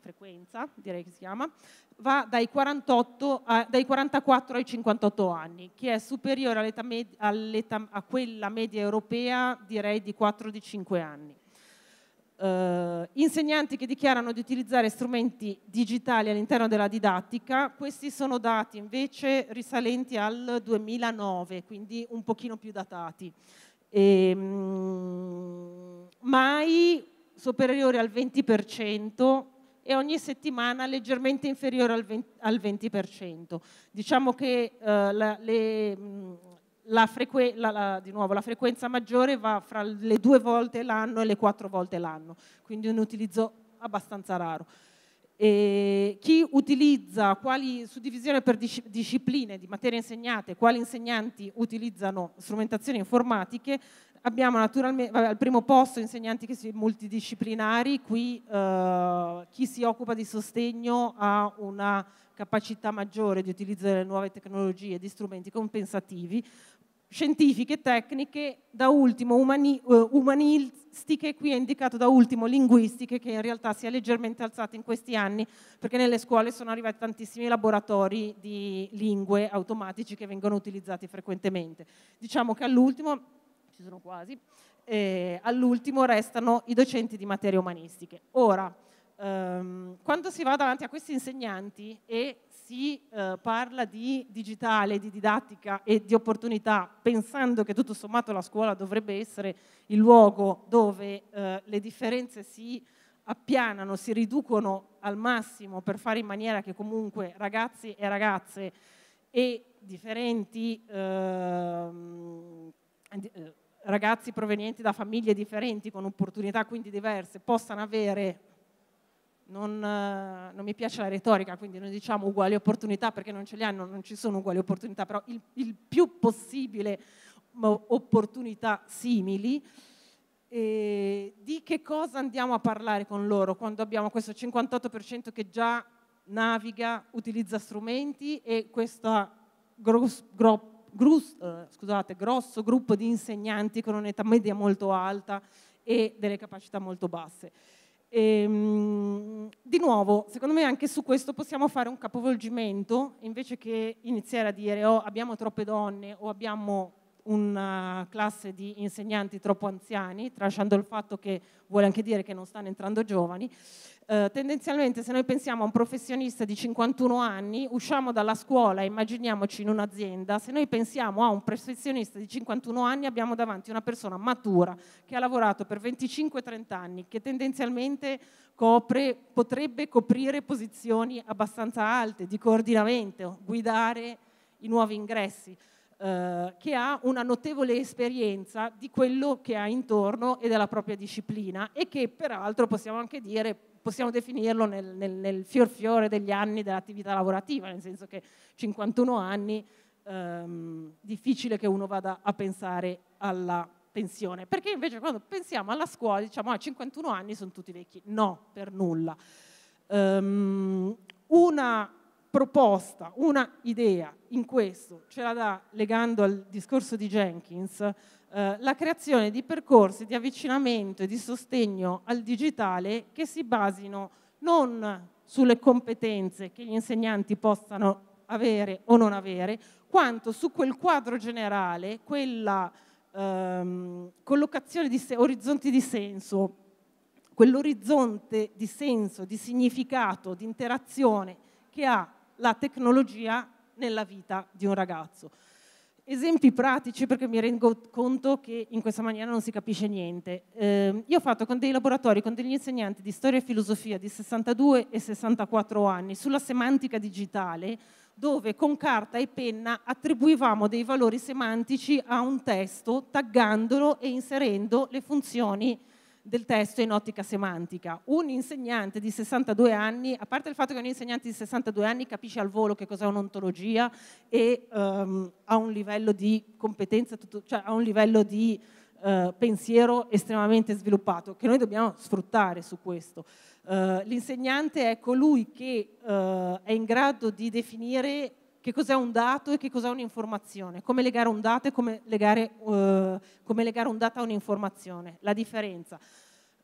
frequenza, direi che si chiama, va dai, 48 a, dai 44 ai 58 anni, che è superiore all'età med- a quella media europea, direi di 4-5 anni. Uh, insegnanti che dichiarano di utilizzare strumenti digitali all'interno della didattica, questi sono dati invece risalenti al 2009, quindi un pochino più datati. E, um, mai superiori al 20% e ogni settimana leggermente inferiore al 20%. Al 20%. Diciamo che uh, la, le, la, frequ- la, la, di nuovo, la frequenza maggiore va fra le due volte l'anno e le quattro volte l'anno, quindi un utilizzo abbastanza raro. E chi utilizza, quali suddivisione per dis- discipline di materie insegnate, quali insegnanti utilizzano strumentazioni informatiche, abbiamo naturalmente al primo posto insegnanti che si, multidisciplinari, qui eh, chi si occupa di sostegno ha una capacità maggiore di utilizzo delle nuove tecnologie, di strumenti compensativi, scientifiche, tecniche, da ultimo umani, uh, umanistiche, qui è indicato da ultimo linguistiche, che in realtà si è leggermente alzata in questi anni, perché nelle scuole sono arrivati tantissimi laboratori di lingue automatici che vengono utilizzati frequentemente. Diciamo che all'ultimo, ci sono quasi, eh, all'ultimo restano i docenti di materie umanistiche. Ora, ehm, quando si va davanti a questi insegnanti e si eh, parla di digitale, di didattica e di opportunità, pensando che tutto sommato la scuola dovrebbe essere il luogo dove eh, le differenze si appianano, si riducono al massimo per fare in maniera che comunque ragazzi e ragazze e differenti ehm, eh, ragazzi provenienti da famiglie differenti con opportunità quindi diverse possano avere non, eh, non, mi piace la retorica, quindi non diciamo uguali opportunità perché non ce li hanno, non ci sono uguali opportunità, però il, il più possibile opportunità simili. E di che cosa andiamo a parlare con loro quando abbiamo questo 58% che già naviga, utilizza strumenti e questo gross, gro, grus, uh, scusate, grosso gruppo di insegnanti con un'età media molto alta e delle capacità molto basse. E, ehm, di nuovo, secondo me anche su questo possiamo fare un capovolgimento, invece che iniziare a dire oh, abbiamo troppe donne o abbiamo una classe di insegnanti troppo anziani, tralasciando il fatto che vuole anche dire che non stanno entrando giovani, eh, tendenzialmente se noi pensiamo a un professionista di 51 anni, usciamo dalla scuola, immaginiamoci in un'azienda, se noi pensiamo a un professionista di 51 anni abbiamo davanti una persona matura che ha lavorato per 25-30 anni, che tendenzialmente copre, potrebbe coprire posizioni abbastanza alte di coordinamento, guidare i nuovi ingressi. Eh, che ha una notevole esperienza di quello che ha intorno e della propria disciplina e che peraltro possiamo anche dire possiamo definirlo nel, nel, nel fior fiore degli anni dell'attività lavorativa, nel senso che 51 anni, ehm, difficile che uno vada a pensare alla pensione, perché invece quando pensiamo alla scuola diciamo a ah, 51 anni sono tutti vecchi, no, per nulla. Um, una proposta, una idea in questo ce la dà legando al discorso di Jenkins, eh, la creazione di percorsi di avvicinamento e di sostegno al digitale che si basino non sulle competenze che gli insegnanti possano avere o non avere, quanto su quel quadro generale, quella ehm, collocazione di orizzonti di senso, quell'orizzonte di senso, di significato, di interazione che ha la tecnologia nella vita di un ragazzo. Esempi pratici perché mi rendo conto che in questa maniera non si capisce niente. Eh, io ho fatto con dei laboratori con degli insegnanti di storia e filosofia di 62 e 64 anni sulla semantica digitale dove con carta e penna attribuivamo dei valori semantici a un testo taggandolo e inserendo le funzioni del testo in ottica semantica. Un insegnante di 62 anni, a parte il fatto che un insegnante di 62 anni capisce al volo che cos'è un'ontologia e um, ha un livello di competenza, cioè ha un livello di uh, pensiero estremamente sviluppato, che noi dobbiamo sfruttare su questo. Uh, l'insegnante è colui che uh, è in grado di definire che cos'è un dato e che cos'è un'informazione, come legare un dato e come legare, uh, come legare un dato a un'informazione, la differenza.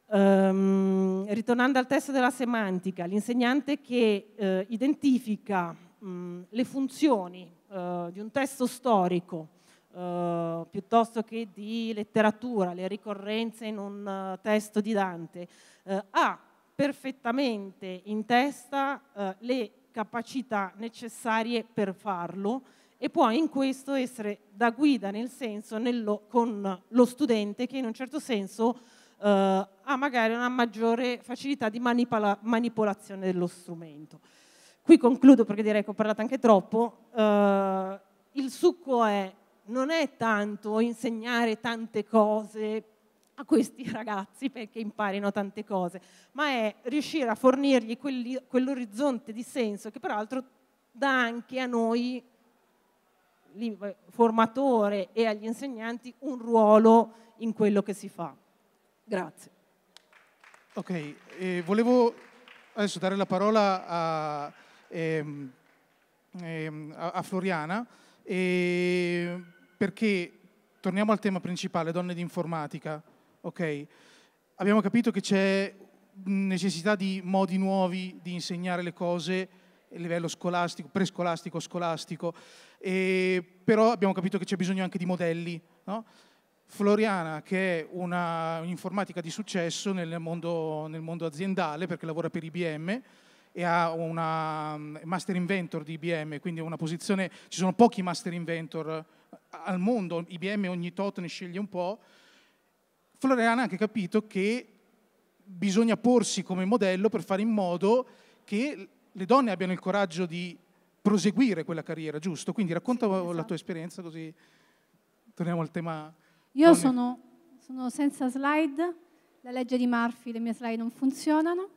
Um, ritornando al testo della semantica, l'insegnante che uh, identifica um, le funzioni uh, di un testo storico piuttosto che di letteratura, le ricorrenze in un testo di Dante, ha perfettamente in testa le capacità necessarie per farlo e può in questo essere da guida nel senso nello, con lo studente che in un certo senso eh, ha magari una maggiore facilità di manipola- manipolazione dello strumento. Qui concludo perché direi che ho parlato anche troppo. Eh, il succo è, non è tanto insegnare tante cose a questi ragazzi perché imparino tante cose, ma è riuscire a fornirgli quell'orizzonte di senso che peraltro dà anche a noi, formatore e agli insegnanti, un ruolo in quello che si fa. Grazie. Ok, eh, volevo adesso dare la parola a, ehm, ehm, a Floriana eh, perché torniamo al tema principale, donne di informatica. Ok, abbiamo capito che c'è necessità di modi nuovi di insegnare le cose a livello scolastico, prescolastico, scolastico, e, però abbiamo capito che c'è bisogno anche di modelli. No? Floriana, che è una informatica di successo nel mondo, nel mondo, aziendale perché lavora per IBM e ha una master inventor di IBM, quindi una posizione, ci sono pochi master inventor al mondo, IBM ogni tot ne sceglie un po'. Floriana ha anche capito che bisogna porsi come modello per fare in modo che le donne abbiano il coraggio di proseguire quella carriera, giusto? Quindi racconta sì, esatto. la tua esperienza così torniamo al tema io sono, sono, senza slide, la legge di Murphy, le mie slide non funzionano,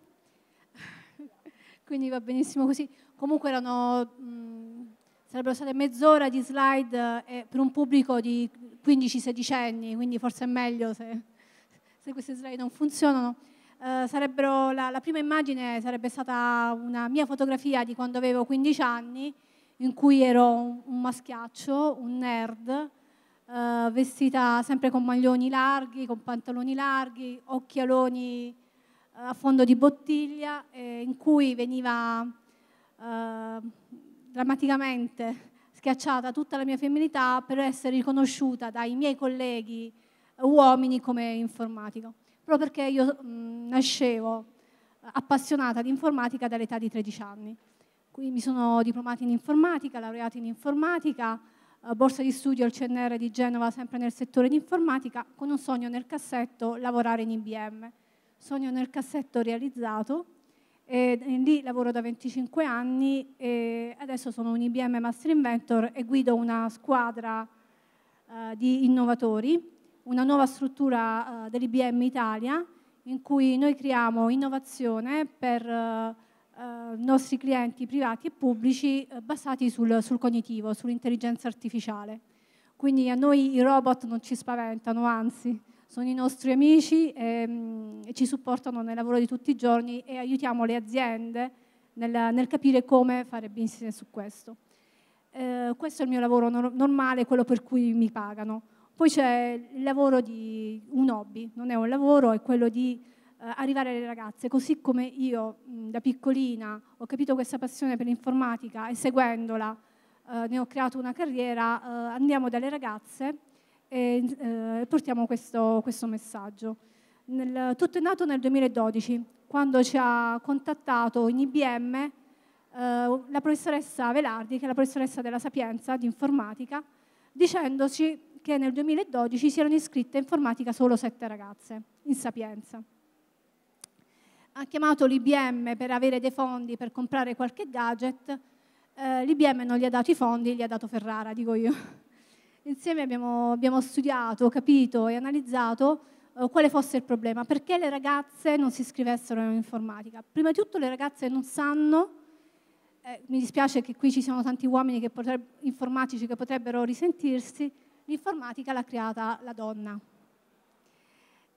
quindi va benissimo così. Comunque erano, mh, sarebbero state mezz'ora di slide eh, per un pubblico di 15-16 anni, quindi forse è meglio se, se queste slide non funzionano. Uh, la, la, prima immagine sarebbe stata una mia fotografia di quando avevo 15 anni, in cui ero un, maschiaccio, un nerd, eh, vestita sempre con maglioni larghi, con pantaloni larghi, occhialoni eh, a fondo di bottiglia, eh, in cui veniva eh, drammaticamente schiacciata tutta la mia femminilità per essere riconosciuta dai miei colleghi uomini come informatico, proprio perché io mh, nascevo appassionata di informatica dall'età di 13 anni. Qui mi sono diplomata in informatica, laureata in informatica, eh, borsa di studio al CNR di Genova, sempre nel settore di informatica, con un sogno nel cassetto, lavorare in IBM. Sogno nel cassetto realizzato, e lì lavoro da 25 anni e adesso sono un IBM Master Inventor e guido una squadra uh, di innovatori, una nuova struttura uh, dell'IBM Italia in cui noi creiamo innovazione per uh, eh, nostri clienti privati e pubblici eh, basati sul, sul cognitivo, sull'intelligenza artificiale. Quindi a noi i robot non ci spaventano, anzi sono i nostri amici e, mm, e, ci supportano nel lavoro di tutti i giorni e aiutiamo le aziende nel, nel capire come fare business su questo. Eh, questo è il mio lavoro no- normale, quello per cui mi pagano. Poi c'è il lavoro di un hobby, non è un lavoro, è quello di eh, arrivare alle ragazze, così come io da piccolina ho capito questa passione per l'informatica e seguendola eh, ne ho creato una carriera, eh, andiamo dalle ragazze e portiamo questo, questo messaggio. Nel, tutto è nato nel 2012, quando ci ha contattato in IBM la professoressa Velardi, che è la professoressa della Sapienza di informatica, dicendoci che nel 2012 si erano iscritte in informatica solo sette ragazze in Sapienza ha chiamato l'IBM per avere dei fondi per comprare qualche gadget, eh, l'IBM non gli ha dato i fondi, gli ha dato Ferrara, dico io. Insieme abbiamo, abbiamo studiato, capito e analizzato eh, quale fosse il problema, perché le ragazze non si iscrivessero in informatica. Prima di tutto le ragazze non sanno, eh, mi dispiace che qui ci siano tanti uomini che informatici che potrebbero risentirsi, l'informatica l'ha creata la donna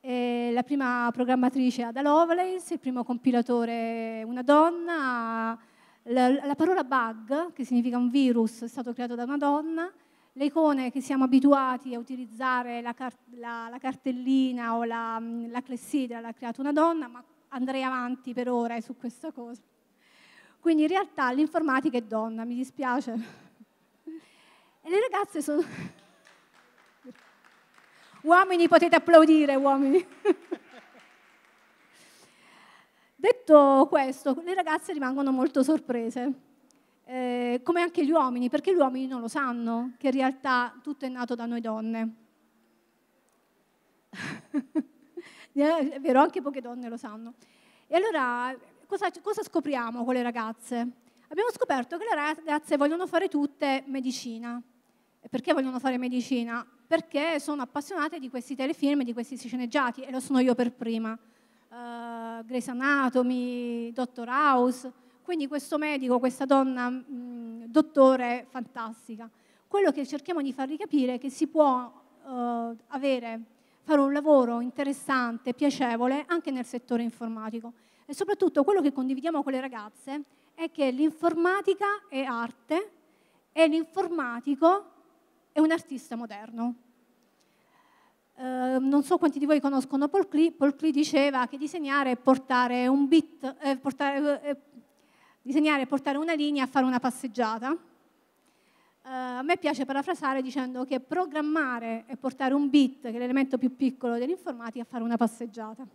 eh, la prima programmatrice Ada Lovelace, il primo compilatore una donna, la, la, parola bug, che significa un virus, è stato creato da una donna, le icone che siamo abituati a utilizzare, la, car- la, la cartellina o la, la clessidra l'ha creata una donna, ma andrei avanti per ore su questa cosa. Quindi in realtà l'informatica è donna, mi dispiace. E le ragazze sono... uomini potete applaudire, uomini. Detto questo, le ragazze rimangono molto sorprese, eh, come anche gli uomini, perché gli uomini non lo sanno che in realtà tutto è nato da noi donne. è vero, anche poche donne lo sanno. E allora cosa, cosa scopriamo con le ragazze? Abbiamo scoperto che le ragazze vogliono fare tutte medicina. Perché vogliono fare medicina? Perché sono appassionate di questi telefilm, di questi sceneggiati, e lo sono io per prima uh, Grey's Anatomy, Dottor House, quindi questo medico, questa donna mh, mm, dottore fantastica. Quello che cerchiamo di farvi capire è che si può uh, avere, fare un lavoro interessante, piacevole anche nel settore informatico. E soprattutto quello che condividiamo con le ragazze è che l'informatica è arte e l'informatico è un artista moderno. Ehm, non so quanti di voi conoscono Paul Klee, Paul Klee diceva che disegnare è portare un bit, eh, portare, eh, disegnare è portare una linea a fare una passeggiata. Uh, a me piace parafrasare dicendo che programmare è portare un bit, che è l'elemento più piccolo dell'informatica, a fare una passeggiata.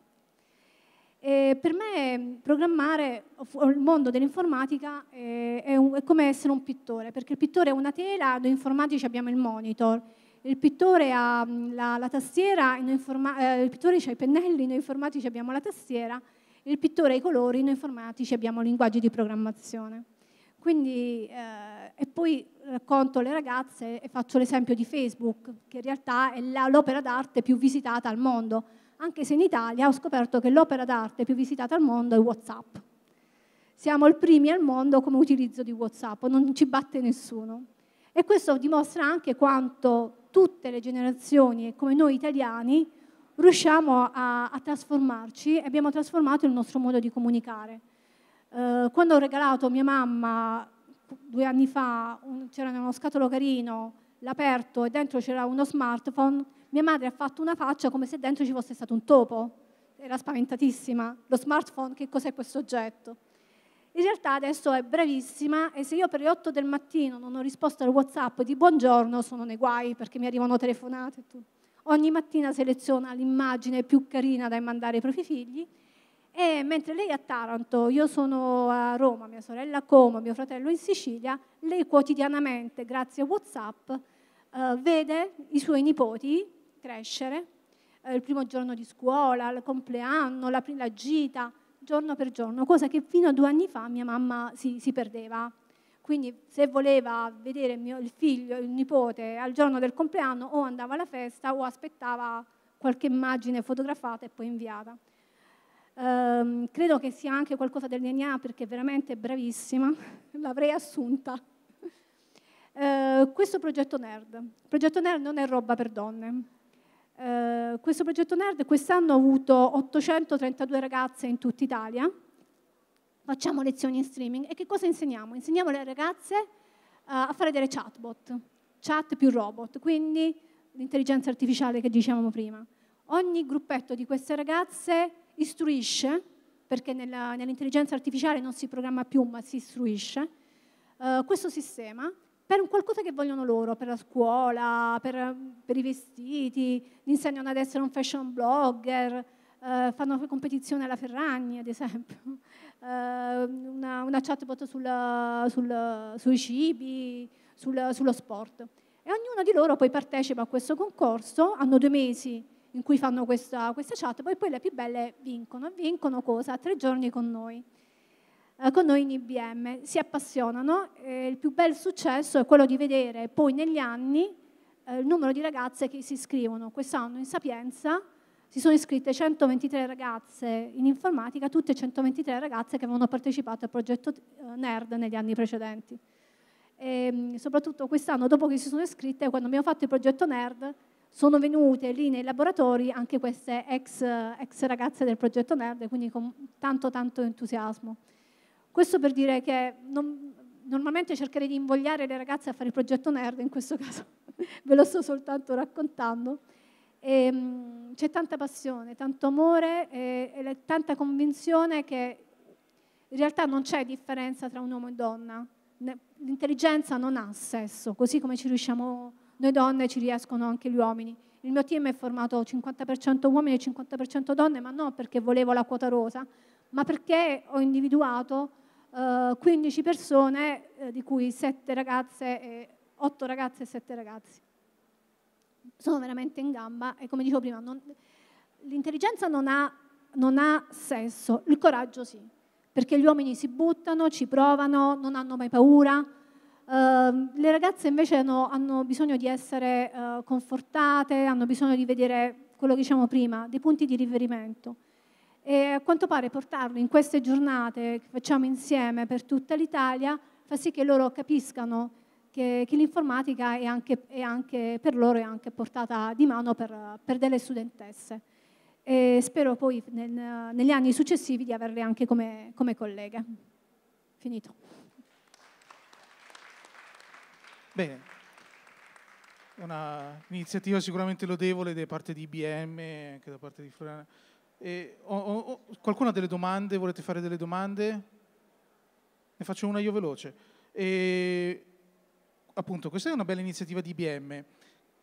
E per me programmare il mondo dell'informatica è, è, un, è, come essere un pittore, perché il pittore è una tela, noi informatici abbiamo il monitor, il pittore ha mm, la, la tastiera, eh, il pittore ha i pennelli, noi informatici abbiamo la tastiera, il pittore ha i colori, noi informatici abbiamo linguaggi di programmazione. Quindi, eh, e poi racconto alle ragazze e faccio l'esempio di Facebook, che in realtà è l'opera d'arte più visitata al mondo, anche se in Italia ho scoperto che l'opera d'arte più visitata al mondo è WhatsApp. Siamo i primi al mondo come utilizzo di WhatsApp, non ci batte nessuno. E questo dimostra anche quanto tutte le generazioni come noi italiani riusciamo a, a trasformarci e abbiamo trasformato il nostro modo di comunicare. Eh, quando ho regalato a mia mamma due anni fa, un, c'era uno scatolo carino, l'aperto e dentro c'era uno smartphone, mia madre ha fatto una faccia come se dentro ci fosse stato un topo. Era spaventatissima. Lo smartphone, che cos'è questo oggetto? In realtà adesso è bravissima e se io per le 8 del mattino non ho risposto al WhatsApp di buongiorno sono nei guai perché mi arrivano telefonate e. Ogni mattina seleziona l'immagine più carina da mandare ai propri figli e mentre lei è a Taranto, io sono a Roma, mia sorella a Como, mio fratello in Sicilia, lei quotidianamente, grazie a WhatsApp, eh, vede i suoi nipoti crescere, eh, il primo giorno di scuola, il compleanno, la, la gita, giorno per giorno, cosa che fino a due anni fa mia mamma si, si perdeva. Quindi se voleva vedere il, mio, il figlio, il nipote al giorno del compleanno o andava alla festa o aspettava qualche immagine fotografata e poi inviata. Um, credo che sia anche qualcosa del DNA perché è veramente bravissima, l'avrei assunta. Uh, questo progetto Nerd. Il progetto Nerd non è roba per donne, eh, questo progetto Nerd quest'anno ha avuto 832 ragazze in tutta Italia. Facciamo lezioni in streaming e che cosa insegniamo? Insegniamo alle ragazze uh, a fare delle chatbot, chat più robot, quindi l'intelligenza artificiale che dicevamo prima. Ogni gruppetto di queste ragazze istruisce, perché nella, nell'intelligenza artificiale non si programma più ma si istruisce, uh, questo sistema per un qualcosa che vogliono loro, per la scuola, per, per i vestiti, insegnano ad essere un fashion blogger, eh, fanno competizione alla Ferragni, ad esempio, eh, una, una, chatbot sulla, sul, sui cibi, sul, sullo sport. E ognuno di loro poi partecipa a questo concorso, hanno due mesi in cui fanno questa, questa chat, poi, poi le più belle vincono. Vincono cosa? Tre giorni con noi. Eh, con noi in IBM, si appassionano il più bel successo è quello di vedere poi negli anni eh, il numero di ragazze che si iscrivono. Quest'anno in Sapienza si sono iscritte 123 ragazze in informatica, tutte 123 ragazze che avevano partecipato al progetto eh, NERD negli anni precedenti. E, mm, soprattutto quest'anno, dopo che si sono iscritte, quando abbiamo fatto il progetto NERD, sono venute lì nei laboratori anche queste ex, ex ragazze del progetto NERD, quindi con tanto tanto entusiasmo. Questo per dire che non, normalmente cercherei di invogliare le ragazze a fare il progetto nerd, in questo caso ve lo sto soltanto raccontando. E, um, c'è tanta passione, tanto amore e, e tanta convinzione che in realtà non c'è differenza tra un uomo e donna. L'intelligenza non ha sesso, così come ci riusciamo noi donne, ci riescono anche gli uomini. il mio team è formato 50% uomini e 50% donne, ma non perché volevo la quota rosa, ma perché ho individuato uh, 15 persone, eh, di cui 7 ragazze, e, 8 ragazze e 7 ragazzi. Sono veramente in gamba e come dicevo prima, l'intelligenza non ha, non ha senso, il coraggio sì, perché gli uomini si buttano, ci provano, non hanno mai paura. Uh, le ragazze invece hanno, hanno bisogno di essere uh, confortate, hanno bisogno di vedere quello che diciamo prima, dei punti di riferimento. E a quanto pare portarlo in queste giornate che facciamo insieme per tutta l'Italia fa sì che loro capiscano che, che l'informatica è anche, è anche, per loro è anche portata di mano per, per delle studentesse. E spero poi nel, negli anni successivi di averle anche come, come colleghe. Finito. Bene, un'iniziativa sicuramente lodevole da parte di IBM, anche da parte di Floriana. E, ho, ho, qualcuno ha delle domande? Volete fare delle domande? Ne faccio una io veloce. E, appunto, questa è una bella iniziativa di IBM.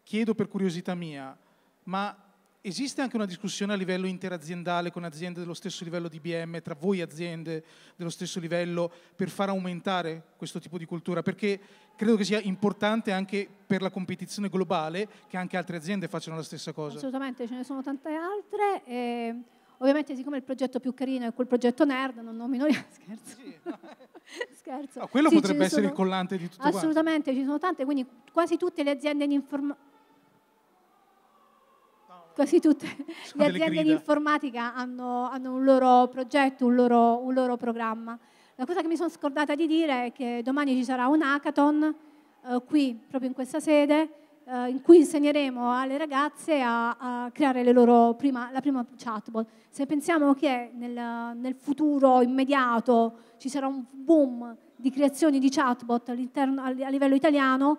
Chiedo per curiosità mia, ma esiste anche una discussione a livello interaziendale con aziende dello stesso livello di IBM, tra voi aziende dello stesso livello, per far aumentare questo tipo di cultura? Perché credo che sia importante anche per la competizione globale che anche altre aziende facciano la stessa cosa. Assolutamente, ce ne sono tante altre. E ovviamente, siccome il progetto più carino è quel progetto nerd, non nomino scherzo. Sì, no. scherzo. No, quello sì, potrebbe essere sono... il collante di tutto Assolutamente, quanto. ci sono tante, quindi quasi tutte le aziende in informazione quasi tutte le aziende di informatica hanno, hanno, un loro progetto, un loro, un loro, programma. La cosa che mi sono scordata di dire è che domani ci sarà un hackathon eh, qui, proprio in questa sede, eh, in cui insegneremo alle ragazze a, a creare prima, la prima chatbot. Se pensiamo che nel, nel futuro immediato ci sarà un boom di creazioni di chatbot a livello italiano,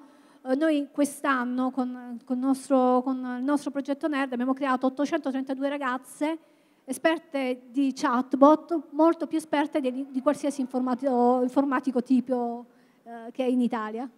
noi quest'anno con, con, con, il nostro progetto NERD abbiamo creato 832 ragazze esperte di chatbot, molto più esperte di, di qualsiasi informatico, informatico tipo eh, che è in Italia.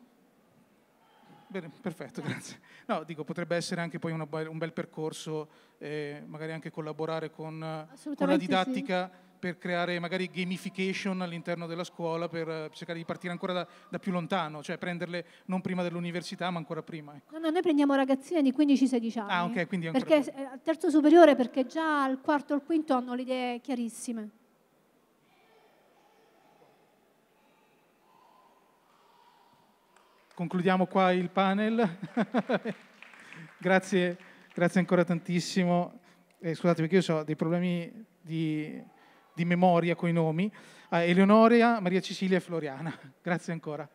Bene, perfetto, grazie. No, dico, potrebbe essere anche poi una, un bel percorso, eh, magari anche collaborare con, con la didattica. Sì per creare magari gamification all'interno della scuola per eh, cercare di partire ancora da, da, più lontano, cioè prenderle non prima dell'università ma ancora prima. Ecco. No, no, noi prendiamo ragazzine di 15-16 anni. Ah, ok, quindi ancora Perché più. al terzo superiore perché già al quarto o al quinto hanno le idee chiarissime. Concludiamo qua il panel. grazie, grazie ancora tantissimo. Eh, scusate perché io ho dei problemi di di memoria con i nomi, a Eleonoria, Maria Cecilia e Floriana. Grazie ancora.